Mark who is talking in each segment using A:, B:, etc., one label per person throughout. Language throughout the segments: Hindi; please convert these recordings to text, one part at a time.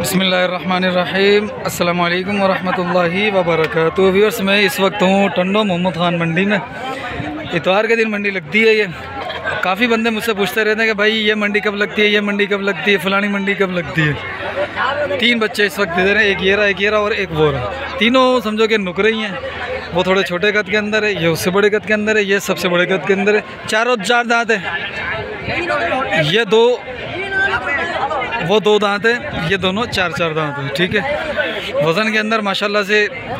A: बसमीम अल्लाम वरहमतुल्लाहि वबरकatuh व्यूअर्स, मैं इस वक्त हूँ टंडो मोहम्मद ख़ान मंडी में। इतवार के दिन मंडी लगती है ये। काफ़ी बंदे मुझसे पूछते रहते हैं कि भाई, ये मंडी कब लगती है, ये मंडी कब लगती है, फ़लानी मंडी कब लगती है? तीन बच्चे इस वक्त दे रहे हैं, एक ये रहा एक ये रहा और एक रहा तीनों समझो कि नुकरे ही हैं। वो थोड़े छोटे कद के अंदर है, ये उससे बड़े कद के अंदर है, ये सबसे बड़े कद के अंदर है। चारों चार दांत है। ये दो वो दो दांत हैं, ये दोनों चार चार दांत हैं, ठीक है? वज़न के अंदर माशाल्लाह से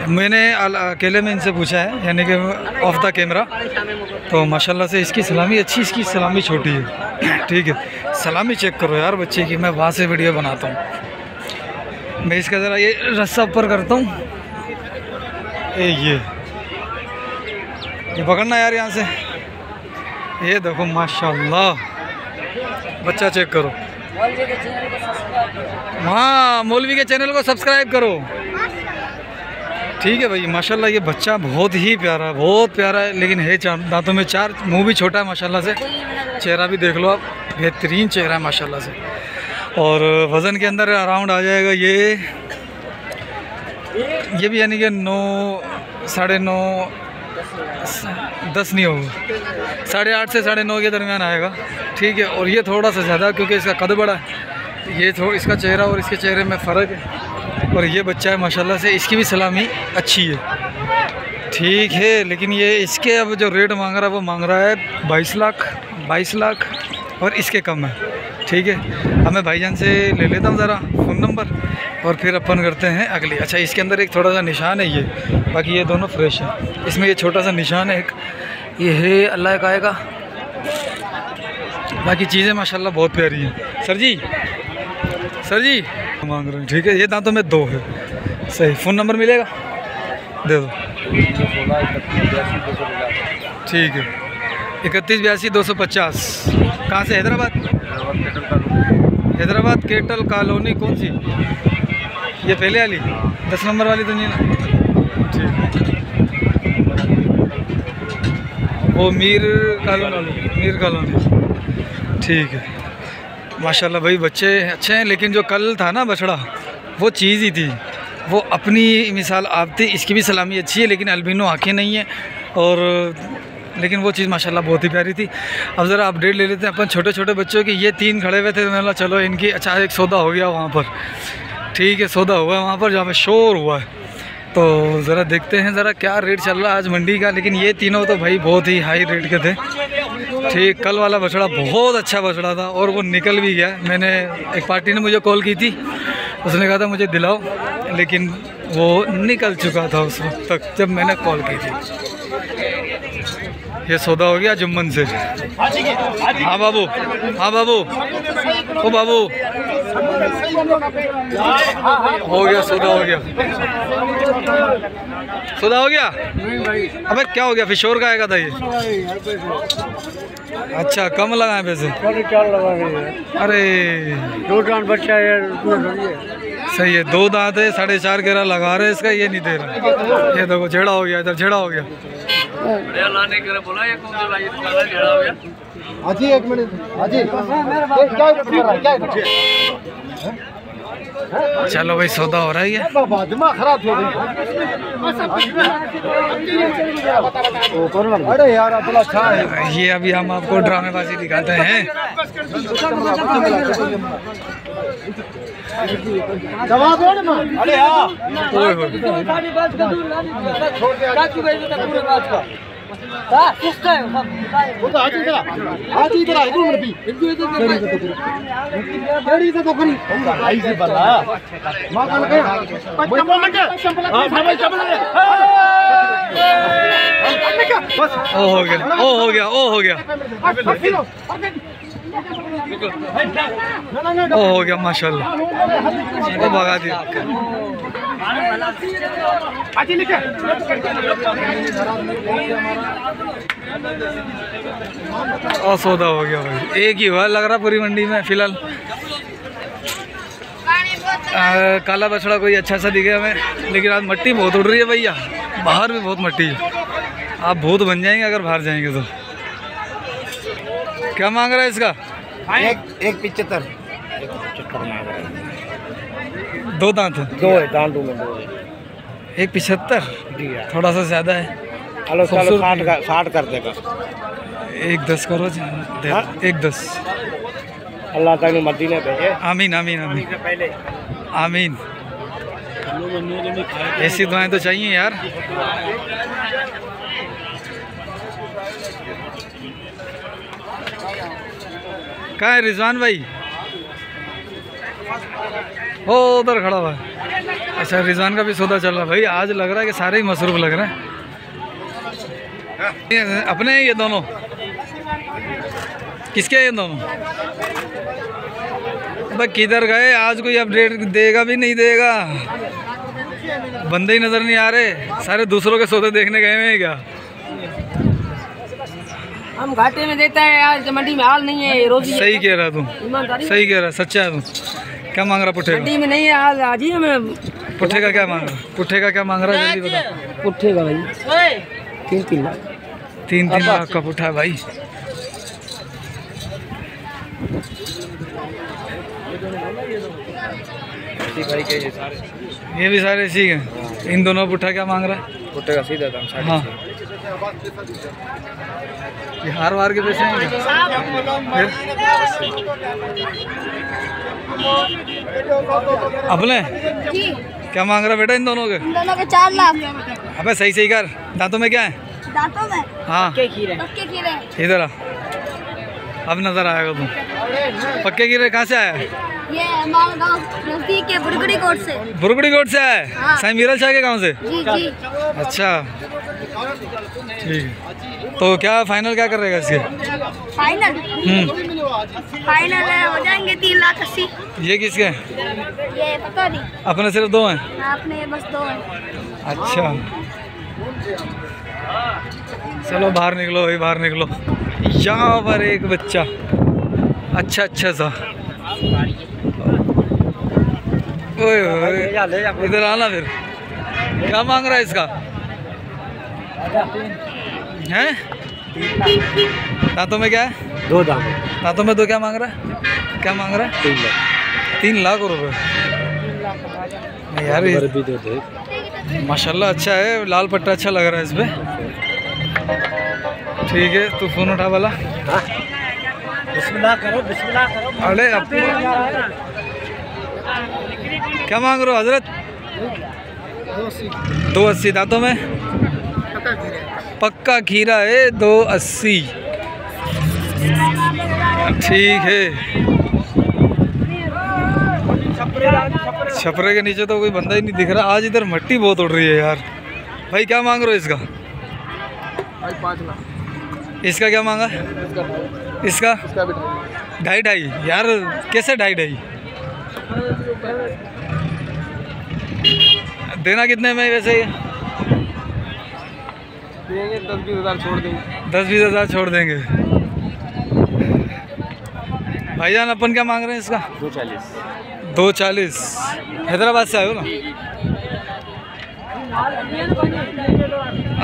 A: मैंने अकेले में इनसे पूछा है, यानी कि ऑफ़ द कैमरा तो माशाल्लाह से इसकी सलामी, अच्छी इसकी सलामी छोटी है, ठीक है? सलामी चेक करो यार बच्चे की, मैं वहाँ से वीडियो बनाता हूँ। मैं इसका ज़रा ये रस्सा ऊपर करता हूँ। ए, ये। ये पकड़ना यार यहाँ से। ये देखो, माशाल्लाह। बच्चा चेक करो। हाँ मौलवी के चैनल को सब्सक्राइब करो। ठीक है भाई माशाल्लाह ये बच्चा बहुत ही प्यारा है बहुत प्यारा है। लेकिन है चार दांतों में चार मुँह भी छोटा है माशाल्लाह से। चेहरा भी देख लो आप बेहतरीन चेहरा है माशाल्लाह से। और वज़न के अंदर अराउंड आ जाएगा ये। ये भी यानी कि नौ साढ़े नौ दस नहीं होगा। साढ़े आठ से साढ़े नौ के दरमियान आएगा। ठीक है, और ये थोड़ा सा ज़्यादा, क्योंकि इसका कद बड़ा है। ये थोड़ा इसका चेहरा और इसके चेहरे में फ़र्क है। और ये बच्चा है, माशाल्लाह से, इसकी भी सलामी अच्छी है। ठीक है, लेकिन ये इसके अब जो रेट मांग रहा है, वो मांग रहा है बाईस लाख बाईस लाख, और इसके कम है। ठीक है। अब मैं भाईजान से ले लेता हूँ ज़रा फ़ोन नंबर और फिर अपन करते हैं अगली। अच्छा इसके अंदर एक थोड़ा सा निशान है ये। बाकी ये दोनों फ्रेश हैं। इसमें ये छोटा सा निशान है एक। ये है, अल्लाह का आएगा। बाकी चीज़ें माशाल्लाह बहुत प्यारी हैं। Sir ji sir ji. मांग रहे हैं, ठीक है। ये दांतों में दो है। सही, फ़ोन नंबर मिलेगा? दे दो। ठीक है। इकतीस बयासी दो सौ पचास। कहाँ से, हैदराबाद? हैदराबाद केटल कॉलोनी कौन सी? ये पहले वाली? दस नंबर वाली तो नहीं ना? ठीक। वो मीर कॉलोनी। मीर कॉलोनी। ठीक है। माशाल्लाह भाई, बच्चे अच्छे हैं, लेकिन जो कल था ना बछड़ा, वो चीज़ ही थी। वो अपनी मिसाल आप थी इसकी भी सलामी अच्छी है, लेकिन अल्बिनो आँखें नहीं है। और लेकिन वो चीज़ माशाल्लाह बहुत ही प्यारी थी। अब ज़रा अपडेट ले लेते हैं अपन छोटे छोटे बच्चों की। ये तीन खड़े हुए थे तो चलो इनकी अच्छा एक सौदा हो गया वहाँ पर। ठीक है, सौदा हुआ है वहाँ पर, जहाँ पर शोर हुआ है। तो ज़रा देखते हैं ज़रा क्या रेट चल रहा है आज मंडी का। लेकिन ये तीनों तो भाई बहुत ही हाई रेट के थे। ठीक, कल वाला बछड़ा बहुत अच्छा बछड़ा था और वो निकल भी गया। मैंने, एक पार्टी ने मुझे कॉल की थी। उसने कहा था, मुझे दिलाओ। लेकिन वो निकल चुका था उस वक्त तक, जब मैंने कॉल की थी। ये सौदा हो गया जुम्मन से। हाँ बाबू हाँ बाबू। ओ बाबू। हो गया सौदा हो गया। सौदा हो गया? अबे क्या हो गया? फिर शोर का आएगा था ये। अच्छा कम लगाए पैसे। अरे।
B: दो बच्चा है।
A: सही है दो दांत है साढ़े चार गेरा लगा रहे इसका ये नहीं दे रहा ये देखो झेड़ा हो गया इधर झेड़ा हो गया।
B: हाजी एक मिनट हाजी। क्या क्या
A: चलो भाई सौदा हो रहा है ये।
B: दिमाग खराब हो अरे यार अच्छा है।
A: ये अभी हम आपको ड्रामेबाजी दिखाते हैं।
B: जवाब दो ना? अरे हाँ।
A: ओए
B: हाँ
A: गया ओ हो गया। ओ हो गया। ओ हो गया माशाल्लाह। ओ भगा दिया।
B: हाजी लिखे
A: और सौदा हो गया भाई। एक ही हुआ लग रहा पूरी मंडी में फ़िलहाल। काला बछड़ा कोई अच्छा सा दिखे हमें लेकिन आज मट्टी बहुत उड़ रही है भैया। बाहर भी बहुत मट्टी है। आप भूत बन जाएँगे अगर बाहर जाएँगे तो। क्या मांग रहा है इसका?
B: एक एक पिचहत्तर
A: दो दांत है।
B: दो है दांतों में दो है।
A: एक पिछहत्तर
B: हाँ।
A: थोड़ा सा ज़्यादा है।
B: चलो चलो साठ का साठ कर देगा
A: एक दस करो जी, दे
B: हाँ?
A: एक दस।
B: अल्लाह तक ने मर्ज़ी भेजे
A: आमीन आमीन। आमीन
B: पहले।
A: आमीन। ऐसी दुआएँ तो चाहिए यार। कहाँ है रिजवान भाई? हो उधर खड़ा हुआ अच्छा रिजवान का भी सौदा चल रहा है भाई। आज लग रहा है कि सारे ही मसरूफ लग रहे हैं। अपने हैं ये दोनों? किसके हैं ये दोनों? भाई, किधर गए? आज कोई अपडेट देगा भी नहीं देगा। बंदे ही नज़र नहीं आ रहे। सारे दूसरों के सौदे देखने गए हुए हैं क्या?
C: हम घाटे में देते हैं यार मंडी में हाल नहीं है रोजी
A: सही कह रहा तू। सही कह रहा सच्चा है तू। क्या मांग रहा पुट्ठे
C: मंडी में नहीं है हाल आज ही हमें
A: का पुट्ठे का क्या मांग रहा? पुट्ठे का क्या मांग रहा है जल्दी बता।
C: पुट्ठे का भाई। तीन तीन लाख।
A: तीन तीन लाख का पुट्ठा है भाई।
B: भाई ये
A: भी सारे इसी के हैं। इन दोनों पुट्ठा क्या मांग रहा है?
B: कुत्ते का सीधा दाम
A: हाँ। ये हार वार के पैसे हैं? फिर? अपने? क्या मांग रहा बेटा इन दोनों के?
D: इन दोनों के चार लाख।
A: अबे सही सही कर। दांतों में क्या है?
D: दांतों में?
A: हाँ।
C: खीरे।
D: पक्के खीरे।
A: इधर अब नज़र आएगा तू। पक्के गिरे कहाँ से आया है?
D: ये मालगांव नज़दीक के बुरगड़ी कोट से।
A: बुरगड़ी कोट से आया हाँ। साईं मीरल शाह के गाँव से?
D: जी जी।
A: अच्छा। ठीक। है तो क्या फाइनल क्या करेगा इसके
D: फाइनल फाइनल हो जाएँगे तीन लाख अस्सी।
A: ये किसके
D: ये पता नहीं।
A: अपने सिर्फ़ दो हैं?
D: आपने बस दो हैं।
A: अच्छा। चलो बाहर निकलो भाई बाहर निकलो। यहाँ पर एक बच्चा। अच्छा अच्छा सा। ओए इधर आना फिर। क्या मांग रहा है इसका? हैं? दांतों में क्या है?
B: दो दाम
A: दांतों में दो क्या मांग रहा है? क्या मांग रहा है?
B: तीन लाख।
A: तीन लाख रुपए। यार
B: भी दो देख
A: माशाल्लाह अच्छा है लाल पट्टा अच्छा लग रहा है इसमें ठीक है तू फ़ोन उठा वाला।
B: बिस्मिल्लाह करो बिस्मिल्लाह करो।
A: अरे क्या मांग रहे हो हज़रत? दो अस्सी दांतों में? पक्का खीरा है दो अस्सी। ठीक है। छपरे के नीचे तो कोई बंदा ही नहीं दिख रहा। आज इधर मट्टी बहुत उड़ रही है यार। भाई क्या मांग रहे हो इसका? इसका क्या मांगा? इसका ढाई। ढाई यार कैसे ढाई ढाई? देना कितने में वैसे ये?
B: दस बीस हज़ार छोड़ देंगे।
A: दस बीस हज़ार छोड़ देंगे। भाईजान, अपन क्या मांग रहे हैं इसका?
B: दो चालीस।
A: दो चालीस हैदराबाद से हो ना?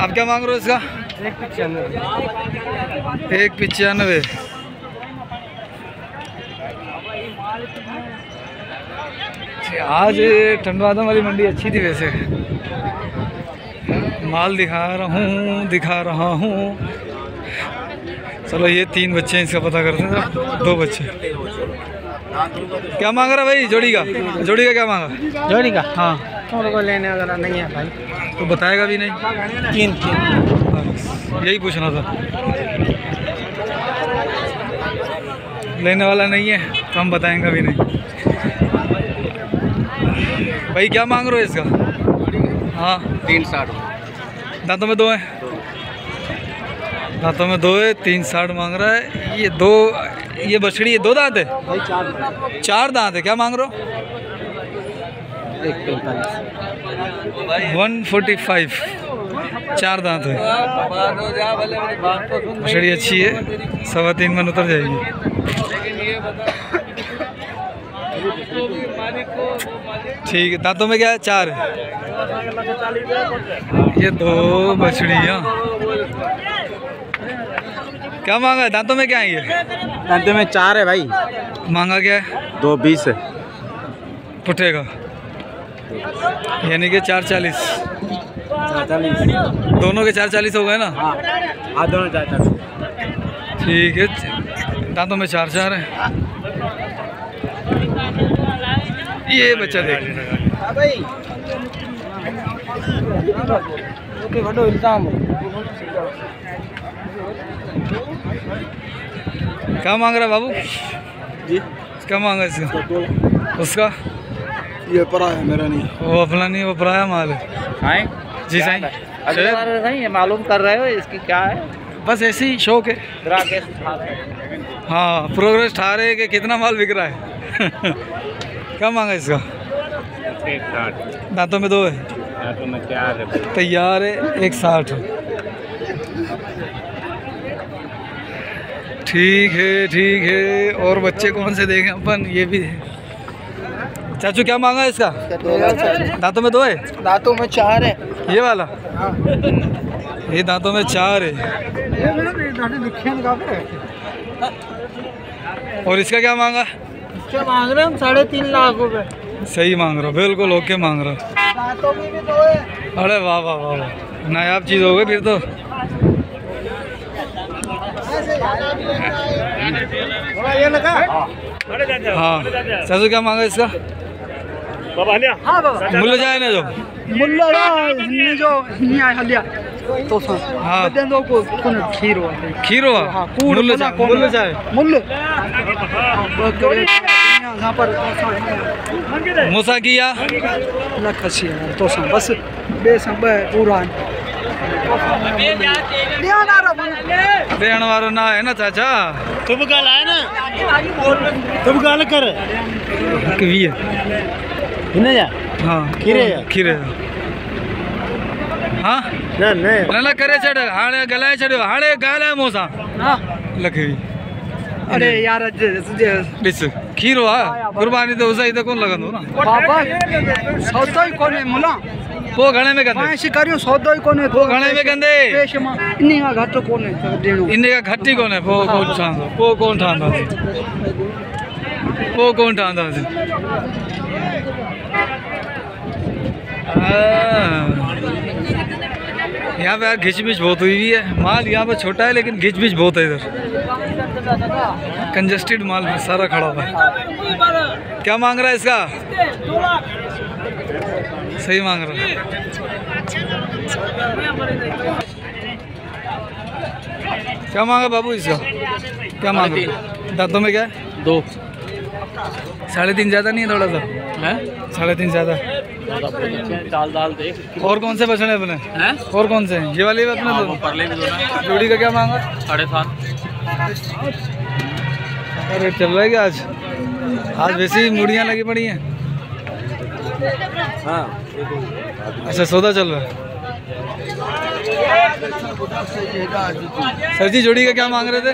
A: आप क्या मांग रहे हो इसका?
B: एक पचानवे।
A: एक पचानवे आज टंडवादम वाली मंडी अच्छी थी वैसे। माल दिखा रहा हूँ दिखा रहा हूँ। चलो ये तीन बच्चे हैं इसका पता करते हैं। दो बच्चे। क्या मांग रहा भाई? जोड़ी का। जोड़ी का क्या मांगा
C: जोड़ी का?
A: हाँ।
C: को लेने वाला नहीं है भाई।
A: तो बताएगा भी नहीं?
C: तीन तीन।
A: यही पूछना था। लेने वाला नहीं है तो हम बताएँगे भी नहीं। भाई क्या मांग रहे हो इसका? हाँ।
B: तीन साठ।
A: दांतों में दो हैं। दांतों में दो है तीन साठ मांग रहा है। ये दो ये बछड़ी है दो दांत है?
B: चार
A: चार दांत है क्या मांग रहे हो? One forty five. चार दांत है। बछड़ी अच्छी है। सवा तीन मन उतर जाएगी। ठीक है दांतों में क्या है? चार है। ये दो बछड़ियाँ क्या मांगा है? दांतों में क्या है ये?
B: दांते में चार है भाई।
A: मांगा क्या है?
B: दो बीस है।
A: पुट्ठे यानी कि चार चालीस। दोनों के चार चालीस हो गए ना?
E: हाँ। हाँ दोनों चार चालीस।
A: ठीक है। दांतों में चार चार है। ये बच्चा देख।
E: ओके वडो इल्ज़ाम
A: क्या मांग रहा है बाबू?
E: जी।
A: क्या मांगा इसका? उसका?
E: ये परा है मेरा नहीं।
A: वो अपना नहीं वो पराया माल है। जी साईं।
F: अगली बार नहीं ये मालूम कर रहे हो इसकी क्या है?
A: बस ऐसे ही शौक है। हाँ प्रोग्रेस ठा रहे कि कितना माल बिक रहा है। क्या मांगा इसका? दांतों में दो है
F: तो है।
A: तैयार है एक साठ। ठीक है ठीक है। और बच्चे कौन से देखें अपन? ये भी है। चाचू क्या मांगा है इसका? दांतों में दो है?
E: दांतों में चार है।
A: ये वाला? ये दांतों में चार है। और इसका क्या मांगा?
E: क्या मांग रहे हम साढ़े तीन लाख रुपए।
A: सही मांग रहा बिल्कुल ओके मांग रहा।
E: है
A: अरे वाह वाह वाह वाह। नायाब चीज़ हो गई फिर तो।
E: ये
A: हाँ चाचू क्या मांगा इसका?
E: हाँ बाबा
A: मूल्य जाए ना जो।
E: मुल्ला जो हलिया तो
A: हाँ।
E: बदन को कोन खीर हुआ।
A: खीरो
E: हाँ कूड़
A: मूल्य
E: कोना
A: जाए।
E: मुल्ल। यहाँ पर तो
A: मूसा किया?
E: सा खसी है तो बस बे सब पूरा ध्यान आ
A: वारो ना है ना चाचा?
E: तुम गल आए ना? तुम गल कर।
A: कवी है?
E: हिन्ने जा?
A: हाँ।
E: खीरे जा?
A: खीरे जा। हाँ?
E: ना नहीं
A: न न करे छॾ हाणे ॻाल्हाए छॾियो हाणे ॻाल्हाए मूं सां
E: हाँ।
A: लखवी
E: अरे यार
A: ॾिस खीरो आहे क़ुर्बानी त उसाई त कोन लॻंदो न
E: बाबा सौदो ई कोन्हे मुला?
A: पोइ घणे में कंदे
E: पाण करियो सौदो ई कोन्हे
A: पोइ घणे में कंदे
E: पेश माँ इन खां घटि कोन्हे ॾियणो
A: इन खां घटि ई कोन्हे पोइ कोन ठहंदो पोइ कोन ठहंदासीं पोइ कोन हाँ। यहाँ पे यार घिचमिच बहुत हुई हुई है। माल यहाँ पे छोटा है लेकिन घिचमिच बहुत है इधर। कंजस्टेड माल है सारा खड़ा हुआ है। क्या मांग रहा है इसका? सही मांग रहा है। क्या मांगा बाबू इसका? क्या मांग रहा? दांतों में क्या है?
F: दो।
A: साढ़े तीन ज़्यादा नहीं है थोड़ा सा?
F: हैं?
A: साढ़े तीन ज़्यादा।
F: दाल दाल देख।
A: और कौन से बचने अपने? और कौन से ये वाले भी अपने
F: हाँ,
A: दो
F: वो परले भी दो ना
A: जोड़ी का क्या मांगा
F: साढ़े सात।
A: अरे चल रहा है क्या आज? आज वैसे ही मुड़ियाँ लगी पड़ी हैं।
E: हाँ
A: अच्छा सौदा चल रहा है। सर जी जोड़ी का क्या मांग रहे थे?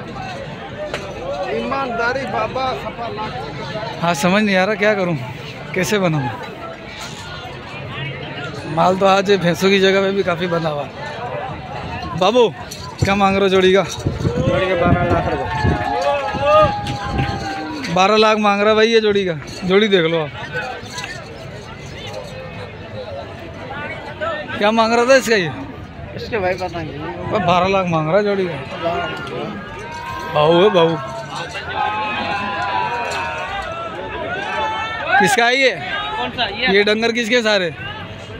E: ईमानदारी बाबा
A: हाँ समझ नहीं आ रहा क्या करूँ। कैसे बनाऊँ? माल तो आज भैंसों की जगह पे भी काफ़ी बना हुआ। बाबू क्या मांग रहे हो जोड़ी का?
E: जोड़ी के बारह लाख रुपए।
A: बारह लाख मांग रहा भाई ये जोड़ी का। जोड़ी देख लो आप। क्या मांग रहा था इसका ये?
E: इसके भाई पता नहीं।
A: बारह लाख मांग रहा जोड़ी का। भाऊ है भाऊ किसका है ये?
G: कौन सा? ये
A: ये डंगर किसके सारे?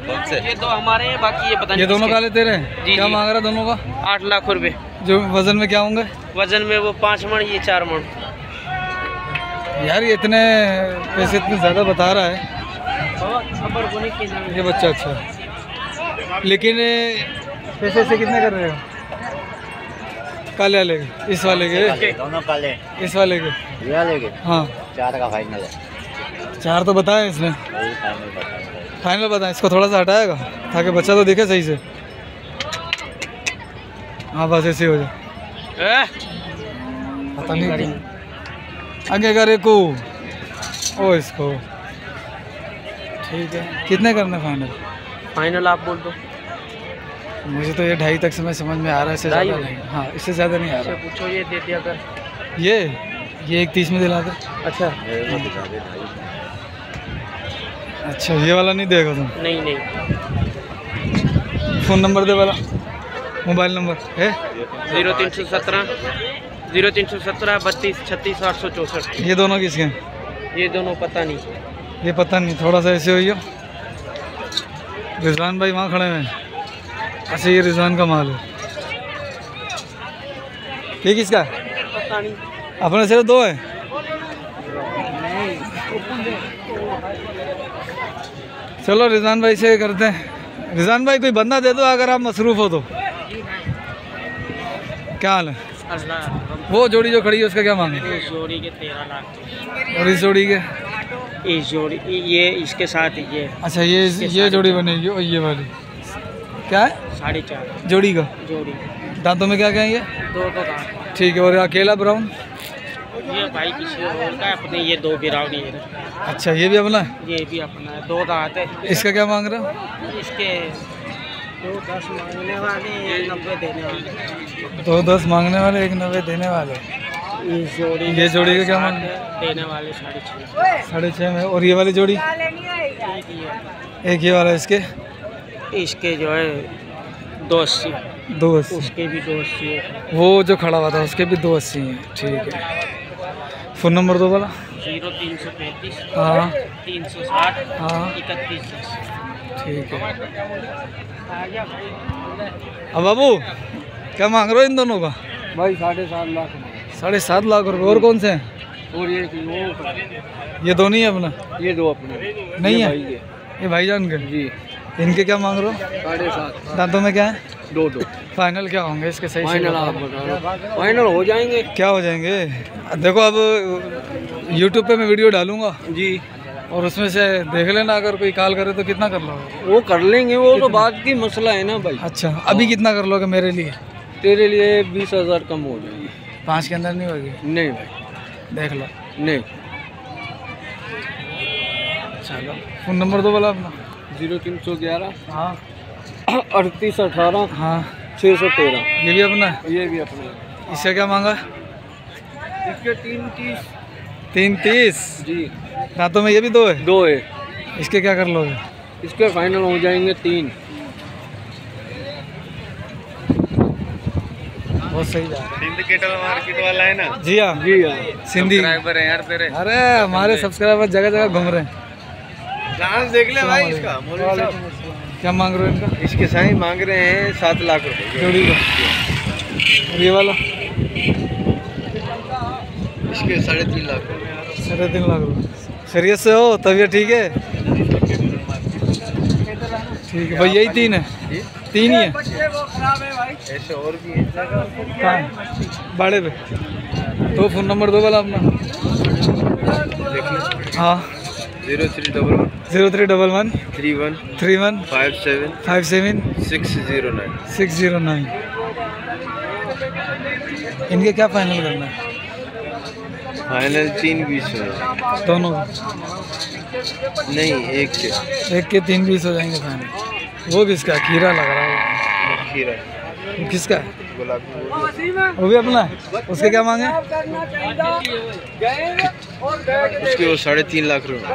F: कौन से?
G: ये तो हमारे हैं बाकी ये पता
A: ये
G: नहीं
A: दोनों
G: किसके।
A: काले तेरे हैं क्या मांग रहा है दोनों का?
G: आठ लाख रुपए।
A: जो वज़न में क्या होंगे?
G: वज़न में वो पाँच मण ये चार मण।
A: यार ये इतने पैसे इतने ज़्यादा बता रहा है।
G: की
A: ये बच्चा अच्छा लेकिन पैसे से कितने कर रहे हो? काले वाले के। इस वाले के?
E: दोनों काले।
A: इस वाले के?
E: ये लेंगे
A: हाँ।
E: चार का फाइनल है।
A: चार तो बताए इसने।
E: फाइनल बताया
A: बताएँ इसको थोड़ा सा हटाएगा ताकि बच्चा तो दिखे सही से। हाँ बस ऐसे हो जाए। पता नहीं आगे करे को ओ इसको। ठीक है। कितने करने फाइनल
G: फाइनल आप बोल दो।
A: मुझे तो ये ढाई तक समय समझ में आ रहा है इससे ज़्यादा नहीं। हाँ इससे ज़्यादा नहीं आ रहा।
G: पूछो ये दे दिया कर।
A: ये ये एक तीस में दिला दे।
G: अच्छा।
A: अच्छा ये वाला नहीं देगा तुम?
G: नहीं नहीं।
A: फ़ोन नंबर दे वाला। मोबाइल नंबर है?
G: ज़ीरो तीन सौ सत्रह ज़ीरो तीन सौ सत्रह बत्तीस छत्तीस आठ सौ चौंसठ।
A: ये दोनों किसके हैं?
G: ये दोनों पता नहीं।
A: ये पता नहीं थोड़ा सा ऐसे होइयो। रिजवान भाई वहाँ खड़े हैं। अच्छा ये रिजवान का माल है। ये किसका?
G: पता नहीं।
A: अपने सिर्फ़ दो है? चलो रिजान भाई से करते हैं। रिजान भाई कोई बंदा दे दो अगर आप मसरूफ़ हो तो। क्या हाल है? वो जोड़ी जो खड़ी है उसका क्या मांगे
G: जोड़ी के तेरह लाख
A: और इस जोड़ी के?
G: इस जोड़ी ये इसके साथ ये।
A: अच्छा ये ये जोड़ी बनेगी और ये वाली। क्या है?
G: साढ़े चार।
A: जोड़ी का?
G: जोड़ी।
A: दांतों में क्या कहेंगे
G: दो
A: ठीक है और अकेला ब्राउन
G: ये भाई किसी और का अपने ये दो बिरावनी है।
A: अच्छा ये भी अपना है?
G: ये भी अपना है दो दांत है।
A: इसका क्या मांग रहे हो?
G: इसके दो दस मांगने वाले एक नब्बे देने वाले।
A: दो दस मांगने वाले एक नब्बे देने वाले।
G: इस जोड़ी
A: ये जोड़ी का क्या मांग
G: देने वाले साढ़े छः
A: साढ़े छः में और ये वाली जोड़ी?
G: एक ही
A: एक ये वाला इसके?
G: इसके जो है दो अस्सी।
A: दो अस्सी।
G: उसके भी दो अस्सी है।
A: वो जो खड़ा हुआ था उसके भी दो अस्सी हैं। ठीक है। फ़ोन नंबर दो बोला
G: ज़ीरो तीन सौ पैंतीस
A: हाँ।
G: तीन सौ साठ
A: हाँ।
G: इकतीस दस
A: ठीक है। अब बाबू क्या मांग रहे हो इन दोनों का?
G: भाई साढ़े सात लाख।
A: साढ़े सात लाख रुपए और कौन से हैं?
G: और ये वो
A: ये दोनों ही है अपना?
G: ये दो अपने।
A: नहीं
G: ये
A: है? ये भाईजान के?
G: जी।
A: इनके क्या मांग रहे हो?
G: साढ़े सात।
A: दांतों में क्या है?
G: दो दो।
A: फाइनल क्या होंगे इसके सही
G: फाइनल आप
A: बताओ।
G: बता फाइनल हो जाएँगे।
A: क्या हो जाएँगे? देखो अब यूट्यूब पे मैं वीडियो डालूँगा।
G: जी।
A: और उसमें से देख लेना अगर कोई कॉल करे तो कितना कर लोगे?
G: वो कर लेंगे वो तो बात की मसला है ना भाई।
A: अच्छा अभी कितना कर लोगे मेरे लिए?
G: तेरे लिए बीस हज़ार कम हो जाएँगे।
A: पाँच के अंदर नहीं होगी?
G: नहीं भाई।
A: देख लो।
G: नहीं।
A: चलो फ़ोन नंबर दो बोला अपना।
G: ज़ीरो तीन सौ ग्यारह।
A: हाँ।
G: अड़तीस अठारह
A: हाँ।
G: छः सौ तेरह।
A: ये भी अपना? है
G: ये भी अपने।
A: इसका क्या मांगा?
G: इसके तीन तीस।
A: तीन तीस?
G: जी।
A: दांतों में ये भी दो है?
G: दो है।
A: इसके क्या कर लोगे?
G: इसके फाइनल हो जाएँगे तीन।
A: बहुत सही जा रहा
B: मार्केट वाला है ना?
A: जी हाँ।
G: जी हाँ।
A: सिंधी
B: है यार तेरे।
A: अरे हमारे सब्सक्राइबर जगह जगह घूम रहे हैं।
B: डांस देख ले भाई इसका
A: क्या मांग रहे हो इनका?
B: इसके साई मांग रहे हैं सात लाख रुपए।
A: जोड़ी का और ये वाला?
B: इसके साढ़े तीन लाख।
A: साढ़े तीन लाख रुपये खैरियत से हो तबीयत ठीक है? ठीक है भाई यही तीन है। तीन ही है।
B: ऐसे और भी है।
A: है? बाड़े पे। तो फ़ोन नंबर दो वाला अपना। हाँ।
B: Zero three double one
A: zero three double one
B: three one
A: three one
B: five seven
A: five seven
B: six zero nine
A: six zero nine इनके क्या फाइनल करना है?
B: फाइनल तीन बीस में
A: दोनों।
B: नहीं एक के।
A: एक के तीन बीस हो जाएँगे फाइनल वो किसका है? खीरा लग रहा है।
B: खीरा
A: किसका है?
B: गुलाबी
A: वो भी अपना उसके क्या मांगे?
B: उसके वो साढ़े तीन लाख रुपए।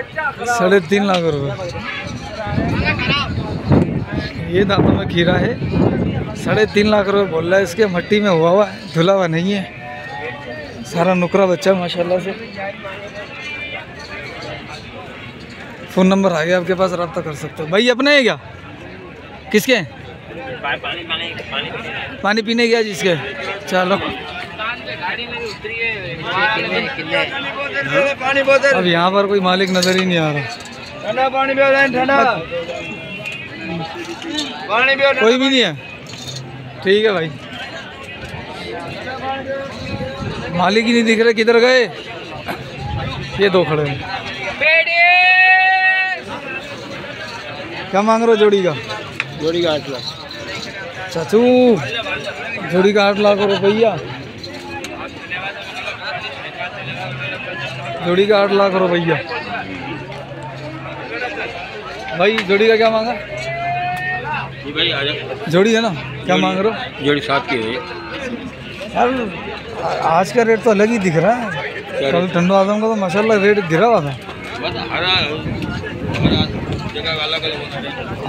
A: साढ़े तीन लाख रुपए। ये दांतों में खीरा है। साढ़े तीन लाख रुपए बोल रहा है। इसके मट्टी में हुआ हुआ है। धुला हुआ नहीं है। सारा नुकरा बच्चा है माशाल्लाह से। फ़ोन नंबर आ गया। आपके पास रब्ता कर सकते हो। भाई अपने है क्या? किसके हैं? पानी पीने गया जिसके। चलो। अब यहाँ पर कोई मालिक नज़र ही नहीं आ रहा।
B: ठंडा पानी
A: कोई भी नहीं है। ठीक है भाई। मालिक ही नहीं दिख रहे, किधर गए? ये दो खड़े हैं। क्या मांग रहे हो जोड़ी का?
B: जोड़ी का आठ लाख।
A: चाचू जोड़ी का आठ लाख रुपया। जोड़ी का आठ लाख रुपया। भाई जोड़ी का क्या मांगा?
B: भाई
A: जोड़ी है ना? क्या मांग रहे हो?
B: जोड़ी सात की है।
A: यार आज का रेट तो अलग ही दिख रहा है। कल ठंडो आदम का तो माशाल्लाह रेट गिरा हुआ था।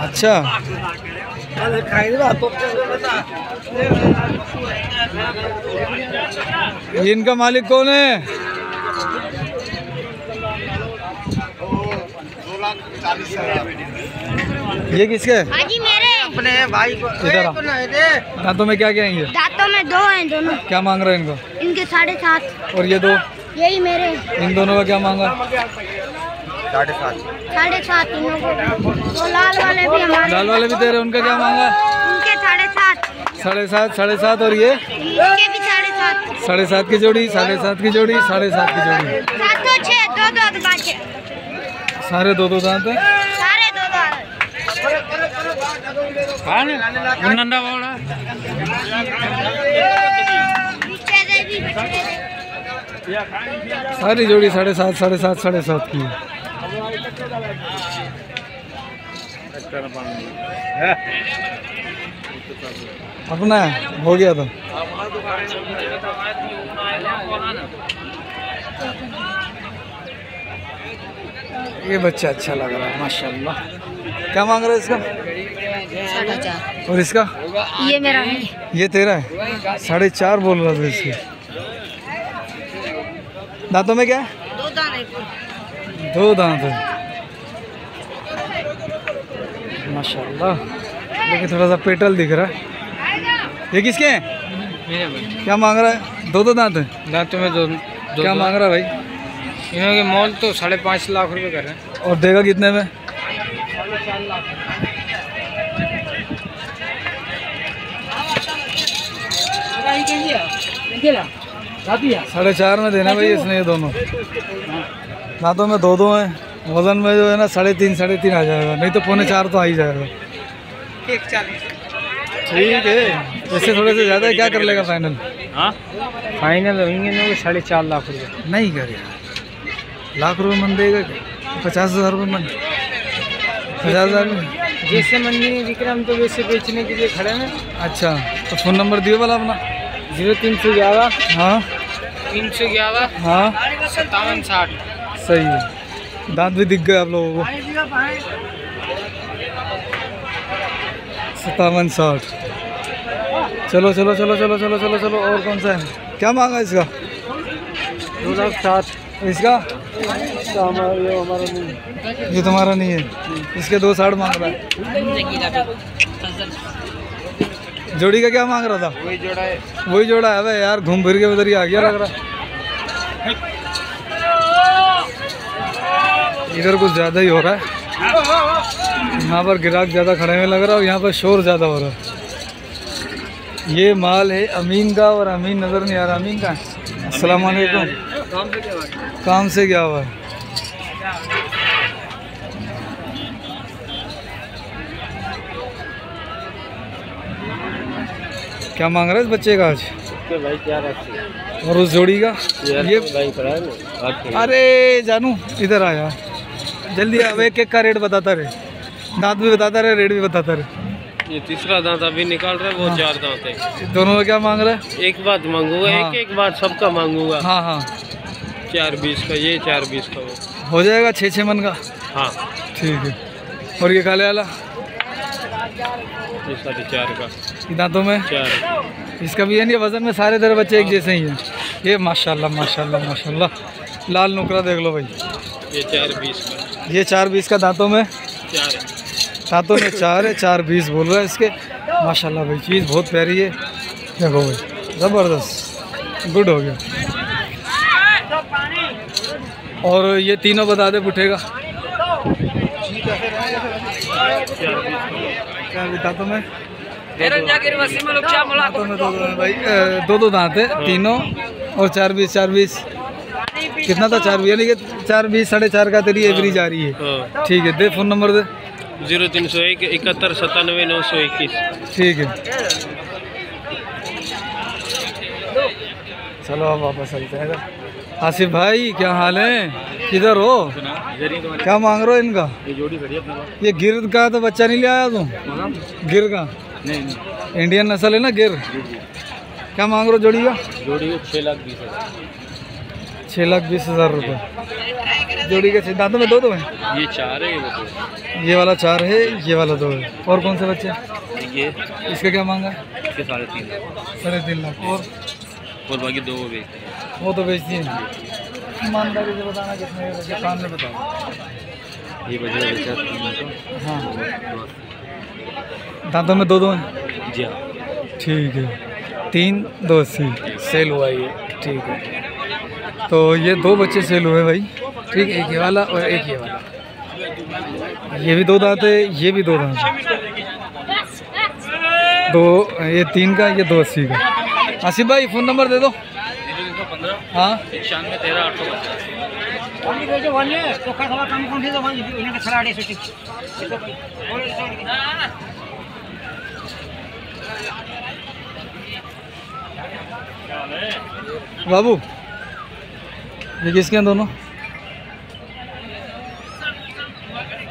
A: अच्छा। ये इनका मालिक कौन है? ये किसके? है?
D: मेरे।
C: अपने भाई को
A: इधर दांतों में क्या क्या है ये?
D: दांतों में दो हैं दोनों।
A: क्या मांग रहे हैं इनको?
D: इनके साढ़े सात।
A: और ये दो?
D: यही मेरे।
A: इन दोनों का क्या मांगा?
D: साढ़े सात। को। वो लाल वाले भी हमारे
A: लाल वाले भी दे रहे हैं उनका क्या मांगा
D: उनके साढ़े सात।
A: साढ़े सात साढ़े सात और ये?
D: इनके भी साढ़े सात।
A: साढ़े सात की जोड़ी साढ़े सात की जोड़ी साढ़े सात की जोड़ी।
D: सातों छः दो दो
A: सारे दो दो दांत हैं?
D: सारे दो दो
G: नंदा बोला
A: जोड़ी साढ़े सात साढ़े सात साढ़े सात की। है अपना हो गया तो। ये बच्चा अच्छा लग रहा है माशाल्लाह। क्या मांग रहा है इसका? और इसका?
D: ये मेरा नहीं
A: ये तेरा है? साढ़े चार बोल रहा था इसके। दांतों में क्या है।
D: दो
A: दांत है। माशाल्लाह। लेकिन थोड़ा सा पेटल दिख रहा। है ये किसके हैं? क्या मांग रहा है? दो दो दांत है?
G: दांतों में दो दो
A: क्या दो मांग रहा है भाई?
G: इन्हों के मॉल तो साढ़े पाँच लाख रुपए कर रहे हैं।
A: और देगा कितने में? साढ़े चार में देना भाई इसने ये दोनों। दांतों में दो दो हैं। वज़न में जो है ना साढ़े तीन साढ़े तीन आ जाएगा नहीं तो पौने चार तो आ ही जाएगा। ठीक है। इससे थोड़े से ज़्यादा क्या कर लेगा फाइनल
G: हाँ? फाइनल होंगे के साढ़े चार लाख रुपए।
A: नहीं कर यार। लाख रुपए मन देगा क्या? पचास हज़ार रुपये मन। पचास हज़ार में?
G: जैसे मंडी में बिक रहा हम तो वैसे बेचने के लिए खड़े हैं।
A: अच्छा तो फ़ोन नंबर दियो वाला अपना।
G: ज़ीरो तीन सौ ग्यारह।
A: हाँ।
G: तीन सौ ग्यारह।
A: हाँ।
G: सत्तावन साठ।
A: सही है। दांत भी दिख गए आप लोगों को। सत्तावन साठ। चलो चलो चलो चलो चलो चलो चलो और कौन सा है? क्या मांगा इसका?
G: दो लाख साठ।
A: इसका? ये तुम्हारा नहीं है। इसके दो साठ मांग रहा है। जोड़ी का क्या मांग रहा था?
G: वही जोड़ा है।
A: वही जोड़ा है। भाई यार घूम फिर के उधर ही आ गया लग रहा इधर कुछ ज़्यादा ही हो रहा है। यहाँ पर ग्राहक ज़्यादा खड़े हुए लग रहा है और यहाँ पर शोर ज़्यादा हो रहा है। ये माल है अमीन का और अमीन नज़र नहीं आ रहा। अमीन का? अस्सलाम वालेकुम। काम से क्या हुआ? है क्या मांग रहा है इस बच्चे का आज?
G: भाई क्या
A: और उस जोड़ी का? ये अरे जानू इधर आ यार जल्दी अब एक एक का रेट बताता रहे। दांत भी बताता रहे रेट भी बताता रहे।
G: ये तीसरा दांत अभी निकाल रहा है वो चार दांत है।
A: दोनों का क्या मांग रहा है?
G: एक बात मांगूँगा
A: हाँ।
G: एक एक बात सबका मांगूँगा।
A: हाँ हाँ।
G: चार बीस का ये चार बीस का वो।
A: हो जाएगा छः छः मन का?
G: हाँ।
A: ठीक है। और ये काले वाला?
G: ये साढ़े चार का।
A: दांतों में?
G: चार।
A: इसका भी है नहीं वज़न में सारे तेरे बच्चे एक जैसे ही हैं। ये माशाल्लाह माशाल्लाह माशाल्लाह। लाल नुकरा देख लो भाई।
G: ये चार बीस का।
A: ये चार बीस का दांतों में?
G: चार
A: दांतों में चार है चार बीस बोल रहा है इसके। माशाल्लाह भाई चीज़ बहुत प्यारी है। देखो भाई ज़बरदस्त। गुड हो गया। और ये तीनों बता दे क्या दांतों में? दो दो दांत है तीनों। और चार बीस चार बीस। कितना था चार बीस यानी कि चार बीस साढ़े चार का तेरी एवरेज आ रही है।
G: हाँ।
A: ठीक है दे फ़ोन नंबर दे।
B: ज़ीरो तीन सौ एक इकहत्तर सत्तानवे नौ सौ इक्कीस।
A: ठीक है। चलो अब वापस चलते हैं। आसिफ भाई क्या हाल है? किधर हो? क्या मांग रहे हो इनका? ये गिर का तो बच्चा नहीं ले आया तुम गिर का? इंडियन नस्ल है ना गिर? क्या मांग रहे हो जोड़ी का?
B: जोड़ी छः लाख बीस हज़ार।
A: छः लाख बीस हज़ार रुपये जोड़ी के सिद्धांतों में दो दो हैं?
B: ये चार है ये
A: ये वाला चार है ये वाला दो है। और कौन से बच्चे?
B: ये।
A: इसका क्या मांगा है?
B: इसके साढ़े तीन लाख।
A: साढ़े तीन लाख। और?
B: और बाकी दो वो बेचते हैं।
A: वो तो बेचती दिए ईमानदारी से बताना कितने का बचा में बताओ।
B: ये बजा बेचा
A: हाँ। दांतों में दो दो हैं?
B: जी हाँ।
A: ठीक है। तीन दो अस्सी। सेल हुआ ये। ठीक है। तो ये दो बच्चे सेल हुए भाई। ठीक, एक ये वाला और एक ये वाला। ये भी दो दांत है, ये भी दो दांत दो, ये तीन का, ये दो अस्सी का। आसिफ भाई, फ़ोन नंबर दे दो। हाँ। बाबू। ये किसके हैं दोनों?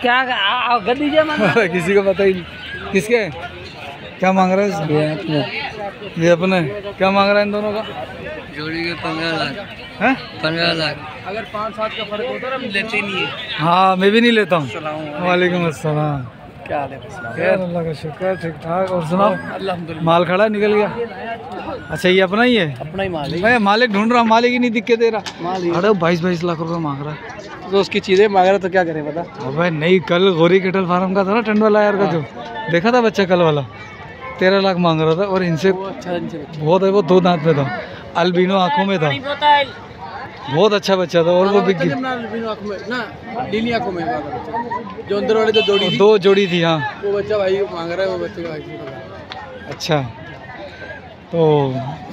C: क्या कर दीजिए
A: किसी को पता ही नहीं। किसके? क्या मांग रहा है इसके? ये अपने। क्या मांग रहा है इन दोनों का?
C: जोड़ी के पंद्रह लाख।
A: हैं?
C: पंद्रह लाख। अगर पाँच सात का फ़र्क होता ना हम लेते नहीं है।
A: हाँ मैं भी नहीं लेता हूँ। वालेकुम अस्सलाम।
C: क्या हाल है
A: खैर अल्लाह का शुक्र ठीक ठाक और सुनाओ? माल खड़ा निकल गया? अच्छा ये अपना ही है?
C: अपना ही माल
A: मैं मालिक ढूंढ रहा मालिक ही नहीं दिख दे रहा अरे बाईस बाईस लाख रुपए मांग रहा है।
C: तो उसकी चीज़ें मांग रहा तो क्या करें बता?
A: अबे नहीं कल गोरी केटल फार्म का था ना टंडवाला यार का जो। देखा था बच्चा कल वाला? तेरह लाख मांग रहा था और इनसे
C: अच्छा इनसे
A: बहुत है वो दो दांत में था। अल्बिनो आँखों में था। बहुत अच्छा बच्चा था और वो बिक गया।
C: आँखों में ना नीली आँखों में वाला बच्चा। जो अंदर वाले जो जोड़ी थी।
A: दो जोड़ी थी हाँ।
C: वो बच्चा भाई मांग रहा है वो बच्चे का
A: अच्छा। तो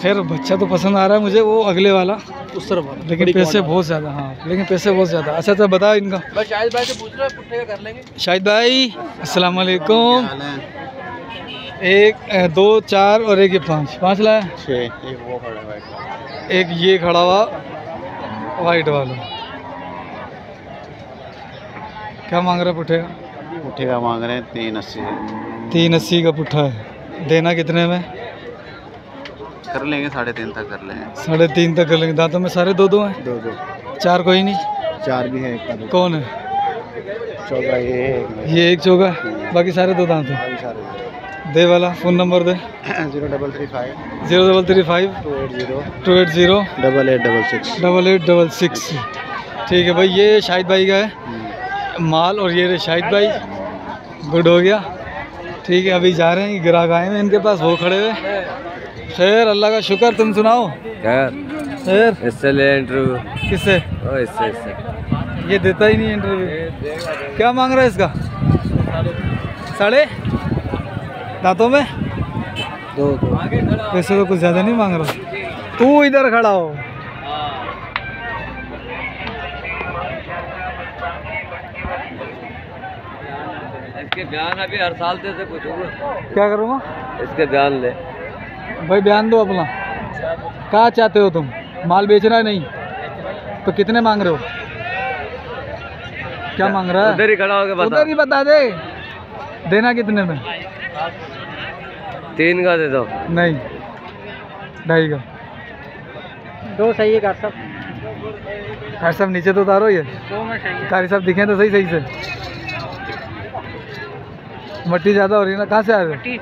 A: खैर बच्चा तो पसंद आ रहा है मुझे वो अगले वाला।
C: उस तरफ़ वाला
A: लेकिन पैसे बहुत ज़्यादा हाँ। लेकिन पैसे बहुत ज़्यादा। अच्छा अच्छा बता इनका।
C: शायद भाई से पूछ लो पुट्ठे का कर लेंगे।
A: शाहिद भाई अस्सलाम वालेकुम एक दो चार और एक ये पाँच। पाँच लाया
B: छः एक वो खड़ा है
A: एक ये खड़ा हुआ। वाइट वाला। क्या मांग रहा पुट्ठे का
B: पुट्ठे का मांग रहे हैं तीन अस्सी।
A: तीन अस्सी का पुट्ठा है। देना कितने में?
B: कर लेंगे साढ़े तीन तक कर लेंगे।
A: साढ़े तीन तक कर लेंगे। दांतों में सारे दो दो हैं?
B: दो दो।
A: चार कोई नहीं?
B: चार भी है एक
A: कौन है?
B: चौका ये
A: ये एक चौका है। बाकी सारे दो दांत हैं।
B: सारे
A: दे वाला फ़ोन नंबर दे।
B: Zero double three five.
A: Zero double three five.
B: Two eight zero.
A: Two eight zero.
B: Double eight double six.
A: Double eight double six. ठीक है भाई ये शाहिद भाई का है। माल और ये शाहिद भाई। गुड हो गया। ठीक है अभी जा रहे हैं ग्राहक आए हैं इनके पास वो खड़े हुए। खैर अल्लाह का शुक्र तुम सुनाओ। खैर।
G: इससे ले इंटरव्यू
A: किससे?
G: इससे इससे।
A: ये देता ही नहीं इंटरव्यू क्या मांग रहा है इसका? साढ़े? दांतों में?
C: दो दो।
A: पैसे तो कुछ ज़्यादा नहीं मांग रहा। तू इधर खड़ा हो।
G: इसके बयान अभी हर साल देते पूछूँगा
A: क्या करूँगा?
G: इसके बयान ले
A: भाई बयान दो अपना। कहा चाहते हो तुम? माल बेचना है नहीं? तो कितने मांग रहे हो? क्या मांग रहा है?
G: उधर
A: है
G: ही खड़ा होकर बता।
A: उधर ही बता दे। देना कितने में?
G: तीन का दे दो।
A: नहीं ढाई का।
C: दो सही है कार साहब।
A: कारी साहब नीचे तो उतारो ये। कारी साहब दिखे तो सही सही से। मट्टी ज़्यादा हो रही है ना कहाँ से आ रहे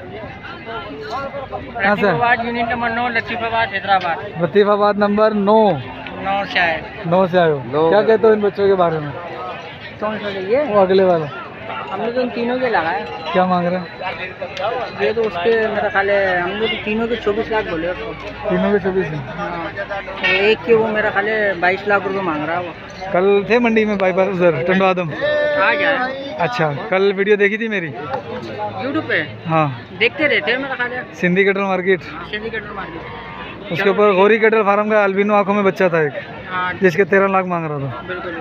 A: कहाँ से?
C: लतीफाबाद यूनिट नंबर नौ लतीफाबाद हैदराबाद।
A: लतीफ़ाबाद नंबर नौ।
C: नौ से आए।
A: नौ से आए हो। क्या कहते हो इन बच्चों के बारे में?
C: कौन सा चाहिए?
A: वो अगले वाला।
C: हमने तो तीनों के लगाए
A: क्या मांग रहे हैं?
C: ये तो उसके मेरा ख्याल है हम लोग तीनों के चौबीस लाख बोले उसको
A: तीनों के चौबीस में
C: हाँ। तो एक के वो मेरा ख्याल है बाईस लाख रुपए मांग रहा है वो।
A: कल थे मंडी में बाईपास उधर टंडवादम?
C: आ गया।
A: अच्छा कल वीडियो देखी थी मेरी?
C: यूट्यूब पे?
A: हाँ।
C: देखते रहते हैं मेरा ख्याल है।
A: सिंधी कटल मार्केट।
C: Syndicator market.
A: उसके ऊपर गौरी कटल फार्म का अल्बिनो आँखों में बच्चा था एक
C: हाँ।
A: जिसके तेरह लाख मांग रहा था।
C: बिल्कुल।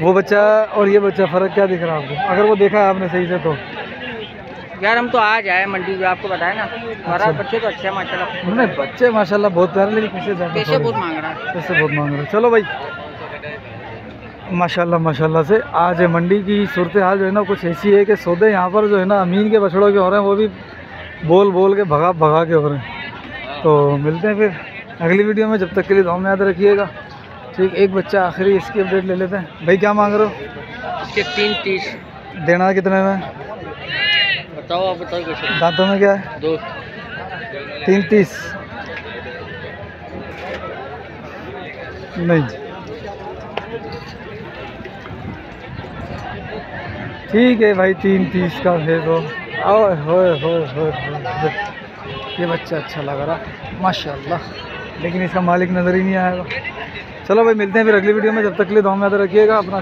A: वो बच्चा और ये बच्चा फ़र्क क्या दिख रहा है आपको? अगर वो देखा है आपने सही से तो।
G: यार हम तो आज आए मंडी में आपको बताया ना। हमारा अच्छा। बच्चे तो अच्छे हैं माशाल्लाह।
A: नहीं बच्चे माशाल्लाह बहुत प्यारे लेकिन पैसे ज़्यादा
G: पैसे बहुत मांग रहा है।
A: पैसे बहुत मांग रहे हैं। चलो भाई। माशाल्लाह माशाल्लाह से आज मंडी की सूरत हाल जो है ना कुछ ऐसी है कि सौदे यहाँ पर जो है ना अमीन के बछड़ों के हो रहे हैं वो भी बोल बोल के भगा भगा के हो रहे हैं। तो मिलते हैं फिर अगली वीडियो में जब तक के लिए दुआ में याद रखिएगा। ठीक एक बच्चा आखिरी इसकी अपडेट ले लेते हैं। भाई क्या मांग रहे हो?
G: इसके तीन तीस।
A: देना कितने में?
G: बताओ आप बताओ कैसे
A: दांतों में क्या है?
G: दो।
A: तीन तीस। नहीं। ठीक है भाई तीन तीस का है तो ओए होए होए होए। ये बच्चा अच्छा लग रहा। माशाल्लाह। लेकिन इसका मालिक नज़र ही नहीं आएगा। चलो भाई, मिलते हैं फिर अगली वीडियो में। जब तक के लिए दो में याद रखिएगा, अपना